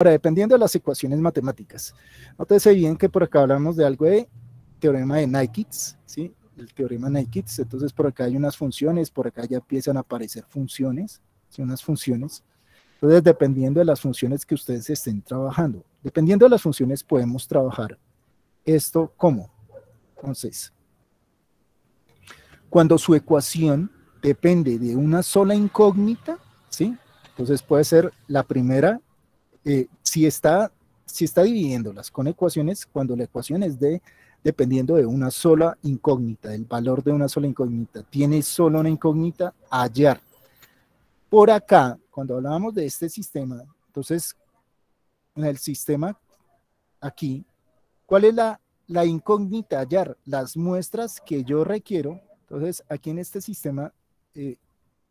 Ahora, dependiendo de las ecuaciones matemáticas, nótese bien que por acá hablamos de algo de teorema de Nikitz, ¿sí? El teorema Nikitz, entonces por acá hay unas funciones, por acá ya empiezan a aparecer funciones, ¿sí? unas funciones. Entonces, dependiendo de las funciones que ustedes estén trabajando, dependiendo de las funciones podemos trabajar esto como. Entonces, cuando su ecuación depende de una sola incógnita, ¿sí? Entonces puede ser la primera eh, si, está, si está dividiéndolas con ecuaciones, cuando la ecuación es de dependiendo de una sola incógnita, del valor de una sola incógnita, tiene solo una incógnita, hallar. Por acá, cuando hablábamos de este sistema, entonces, en el sistema, aquí, ¿cuál es la, la incógnita hallar? Las muestras que yo requiero. Entonces, aquí en este sistema, eh,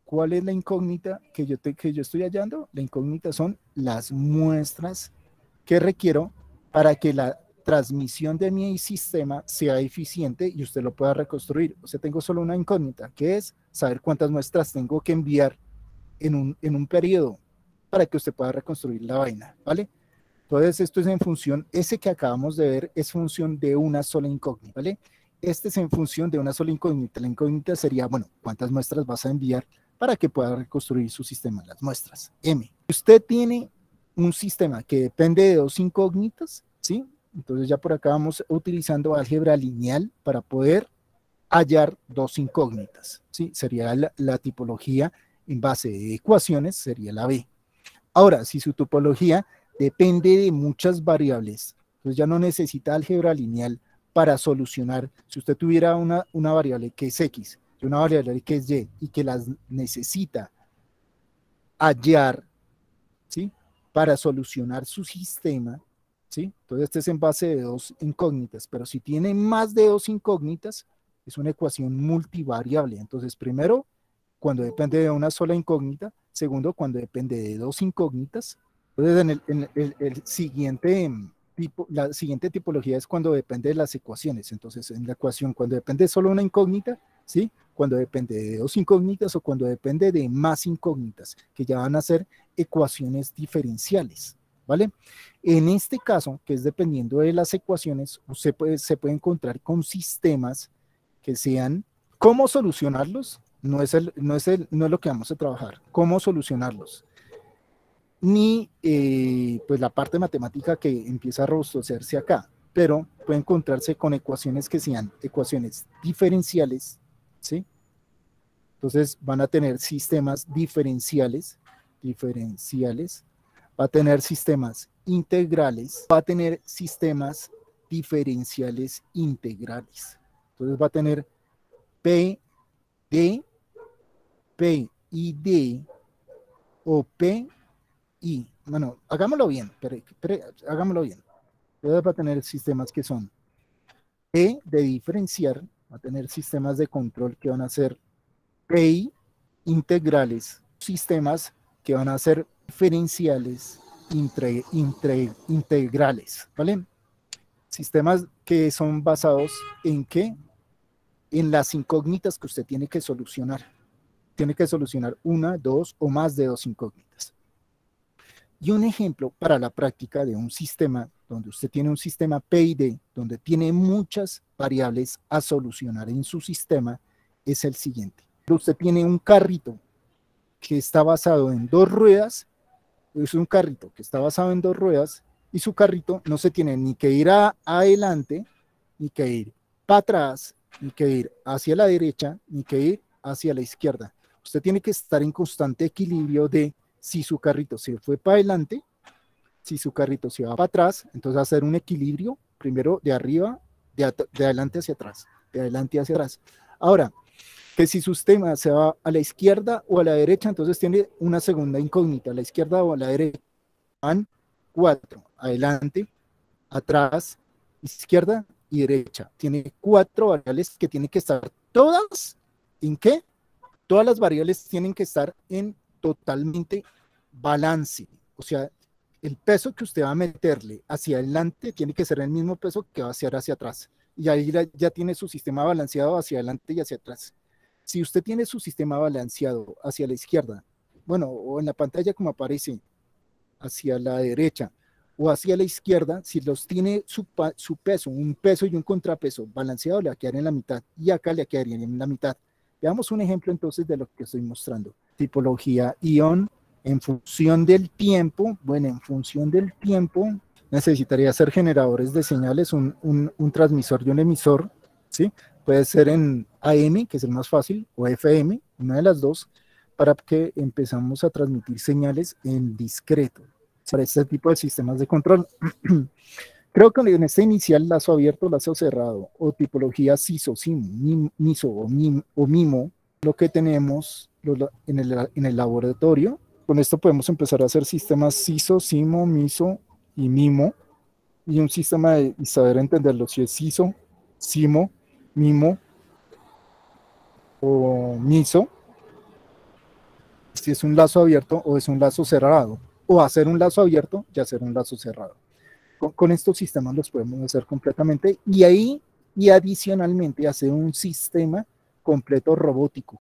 ¿Cuál es la incógnita que yo, que yo estoy hallando? La incógnita son las muestras que requiero para que la transmisión de mi sistema sea eficiente y usted lo pueda reconstruir. O sea, tengo solo una incógnita, que es saber cuántas muestras tengo que enviar en un, en un periodo para que usted pueda reconstruir la vaina, ¿vale? Entonces, esto es en función, ese que acabamos de ver es función de una sola incógnita, ¿vale? Este es en función de una sola incógnita. La incógnita sería, bueno, ¿cuántas muestras vas a enviar para que pueda reconstruir su sistema, las muestras. M. Usted tiene un sistema que depende de dos incógnitas, ¿sí? Entonces ya por acá vamos utilizando álgebra lineal para poder hallar dos incógnitas, ¿sí? Sería la, tipología en base de ecuaciones, sería la B. Ahora, si su topología depende de muchas variables, entonces ya no necesita álgebra lineal para solucionar, si usted tuviera una, una variable que es X de una variable que es Y y que las necesita hallar, ¿sí? Para solucionar su sistema, ¿sí? Entonces este es en base de dos incógnitas, pero si tiene más de dos incógnitas, es una ecuación multivariable. Entonces, primero, cuando depende de una sola incógnita, segundo, cuando depende de dos incógnitas. Entonces, en el, en el siguiente la siguiente tipología es cuando depende de las ecuaciones. Entonces, en la ecuación, cuando depende de solo una incógnita, ¿sí? Cuando depende de dos incógnitas o cuando depende de más incógnitas, que ya van a ser ecuaciones diferenciales, ¿vale? En este caso, que es dependiendo de las ecuaciones, usted se puede encontrar con sistemas que sean, ¿cómo solucionarlos? No es, el, no, es el, no es lo que vamos a trabajar, ¿cómo solucionarlos? ni eh, pues la parte matemática que empieza a robustecerse acá, pero puede encontrarse con ecuaciones que sean ecuaciones diferenciales, ¿sí? Entonces van a tener sistemas diferenciales, diferenciales, va a tener sistemas integrales, va a tener sistemas diferenciales integrales. Entonces va a tener P, D, P y D o P y, bueno, hagámoslo bien, pero, hagámoslo bien. Va a tener sistemas que son E de diferenciar, va a tener sistemas de control que van a ser integrales, sistemas que van a ser diferenciales integrales, ¿vale? Sistemas que son basados en qué? En las incógnitas que usted tiene que solucionar. Tiene que solucionar una, dos o más de dos incógnitas. Y un ejemplo para la práctica de un sistema donde usted tiene un sistema PID, donde tiene muchas variables a solucionar en su sistema, es el siguiente. Usted tiene un carrito que está basado en dos ruedas, es un carrito que está basado en dos ruedas y su carrito no se tiene ni que ir adelante, ni que ir para atrás, ni que ir hacia la derecha, ni que ir hacia la izquierda. Usted tiene que estar en constante equilibrio de si su carrito se fue para adelante, si su carrito se va para atrás, entonces hacer un equilibrio, primero de arriba, de, adelante hacia atrás, de adelante hacia atrás. Ahora, que si su sistema se va a la izquierda o a la derecha, entonces tiene una segunda incógnita, a la izquierda o a la derecha. Van cuatro, adelante, atrás, izquierda y derecha. Tiene cuatro variables que tienen que estar todas, ¿en qué? Todas las variables tienen que estar en totalmente balance. O sea, el peso que usted va a meterle hacia adelante tiene que ser el mismo peso que va a ser hacia atrás. Y ahí ya tiene su sistema balanceado hacia adelante y hacia atrás. Si usted tiene su sistema balanceado hacia la izquierda, bueno, o en la pantalla como aparece, hacia la derecha, o hacia la izquierda, si los tiene su, su, peso, un peso y un contrapeso balanceado, le va a quedar en la mitad y acá le quedaría en la mitad. Veamos un ejemplo entonces de lo que estoy mostrando. Tipología ion en función del tiempo. Bueno, en función del tiempo necesitaría ser generadores de señales, un, un, un transmisor y un emisor, ¿sí? Puede ser en AM, que es el más fácil, o FM, una de las dos, para que empezamos a transmitir señales en discreto para este tipo de sistemas de control. Creo que en este inicial lazo abierto, lazo cerrado o tipología CISO, SIM, MISO o, MIMO, lo que tenemos en el, en el laboratorio. Con esto podemos empezar a hacer sistemas CISO, SIMO, MISO y MIMO y un sistema de saber entenderlo, si es CISO, SIMO, MIMO o MISO, si es un lazo abierto o es un lazo cerrado o hacer un lazo abierto y hacer un lazo cerrado. Con, estos sistemas los podemos hacer completamente y ahí y adicionalmente hacer un sistema completo robótico.